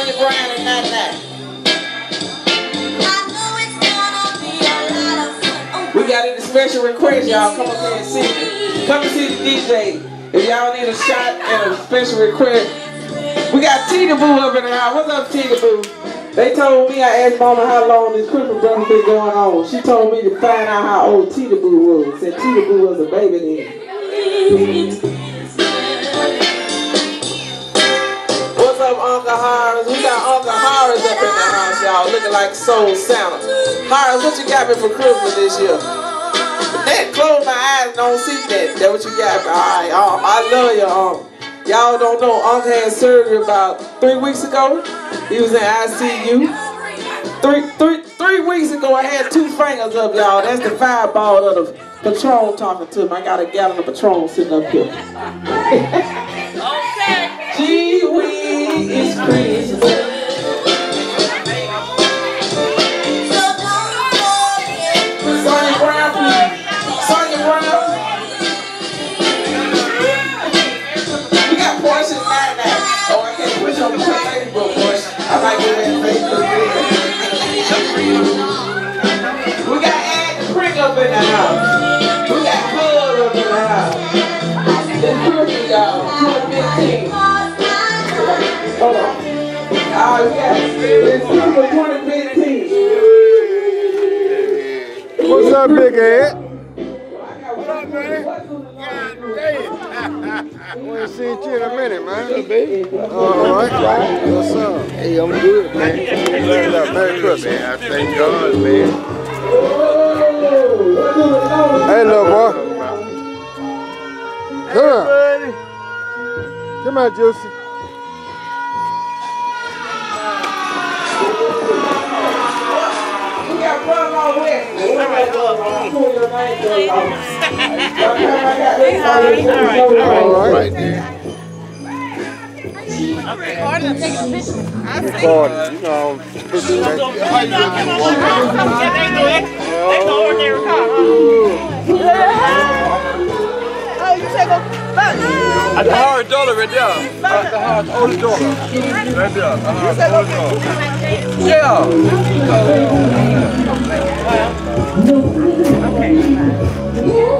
And 99. We got any special requests, y'all. Come up here and see me. Come and see the DJ. If y'all need a shot and a special request, we got Tina Boo up in the house. What's up, Tina Boo? They told me, I asked Mama how long this Christmas brother been going on. She told me to find out how old Tina Boo was. Said Tina Boo was a baby then. House, like Soul Santa. Horace, what you got me for Christmas this year? That close my eyes, don't see that. That what you got me. All right, um, I love you, um. Y'all don't know, Uncle had surgery about three weeks ago. He was in ICU. Three, three, three weeks ago, I had two fingers up, y'all. That's the fireball of the Patron talking to him. I got a gallon of Patron sitting up here. Prick up in the house. We got Cub up in the house. This Christmas, y'all. 2015. Hold on. Yeah. It's Christmas 2015. What's up, Big Ed? We ain't seen you in a minute, man. All right. What's up? Hey, I'm good, man. What's up? Merry Christmas. Man, I thank God, man. Hey, little boy. Come on. Come on, Juicy. We got Brother West. Brother. All right. Right there. Recording, taking a picture. I see. Recording. You know, picture Come take. on, come on, come on. Come on, they know it. They know where they record. Oh, you say go back. At the hard dollar right dollar. Right. Uh-huh. the oldest dollar. Yeah. I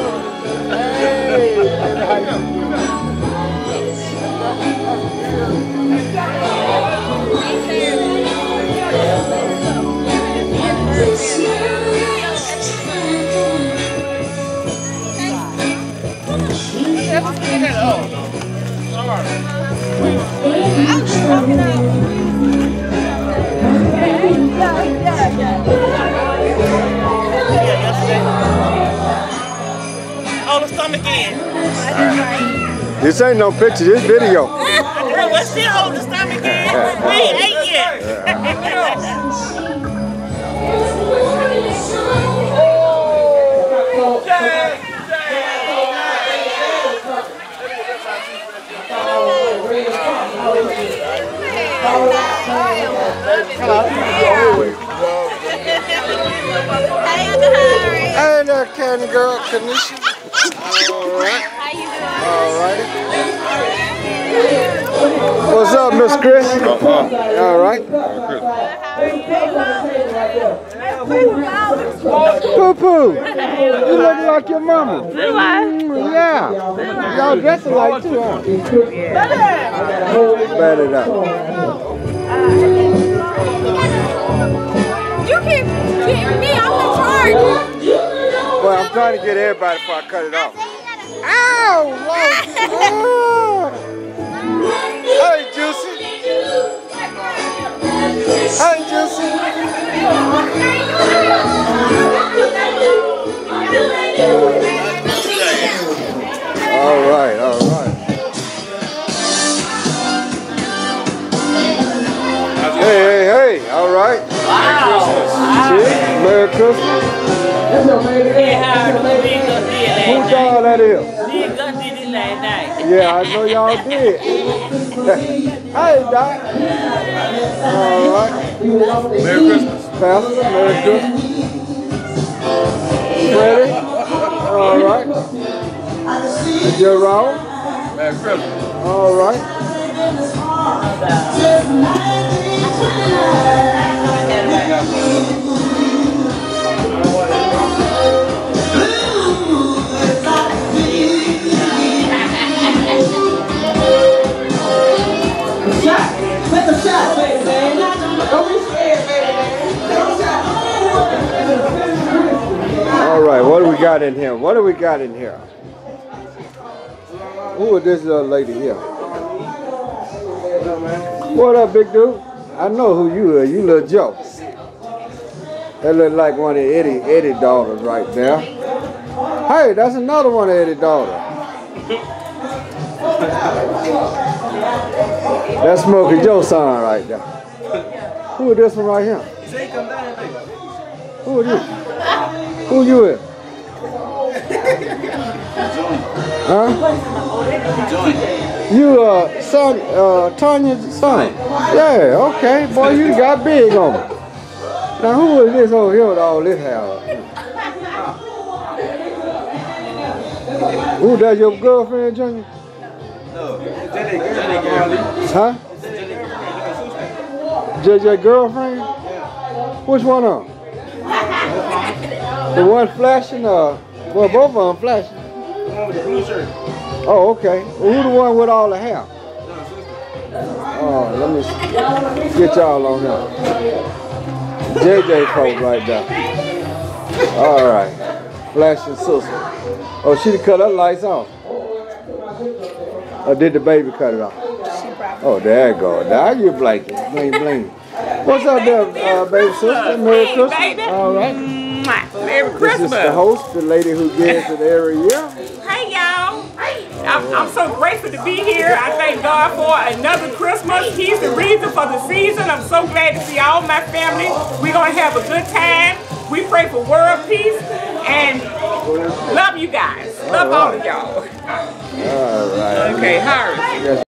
the. This ain't no picture, this video. Yeah, but still hold the stomach in. We ain't ate yet. Hey there, candy girl, Kanisha. All right. All righty. What's up, Miss Chris? All right. Poo poo. You look like your mama. Mm, yeah. Y'all dressing like too, huh? Better up. You keep, keep me off the charge. Well, I'm trying to get everybody before I cut it off. Ow! Hey, Juicy. Hey, Juicy. All right, all right. Hey, hey, hey, all right. Cheers. Merry Christmas. That's your baby. That's your baby. Who dog that is? Did Gus did it last night. Yeah, I know y'all did. hey, Doc. All right. Merry Christmas. Pastor, Merry Christmas. Freddie. All right. Jerome. Merry Christmas. All right. Right. What do we got in here? What do we got in here? Who is this little lady here? What up, big dude? I know who you are. You little Joe. That look like one of Eddie Eddie daughters right there. Hey, that's another one of Eddie daughters. That's Smokey Joe son right there. Who is this one right here? Who are you? Who you is? Huh? You uh son uh Tanya's son? Yeah, okay. Boy, you got big on me. Now who is this over here with all this hair? Who that your girlfriend, Junior? Huh? JJ girlfriend? Which one of them? The one flashing, uh, well, both of them flashing. Oh, okay. Well, who the one with all the hair? Oh, let me get y'all on here. JJ folk right there. All right. Flashing sister. Oh, she cut her lights off. Or did the baby cut it off? Oh, there you go. Now you're blanket. Bling, bling. What's up there, uh, baby sister? Merry Hey, Christmas. baby. All right. Merry This is the host, the lady who gives it every year. Hey y'all. I'm, I'm so grateful to be here. I thank God for another Christmas. He's the reason for the season. I'm so glad to see all my family. We're going to have a good time. We pray for world peace and love you guys. Love all of y'all. All right. Okay, Harris. Yes.